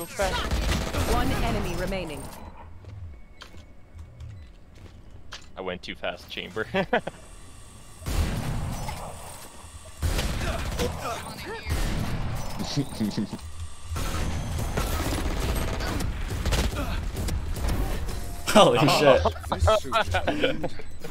Go fast. One enemy remaining. I went too fast, chamber. Holy oh. shit.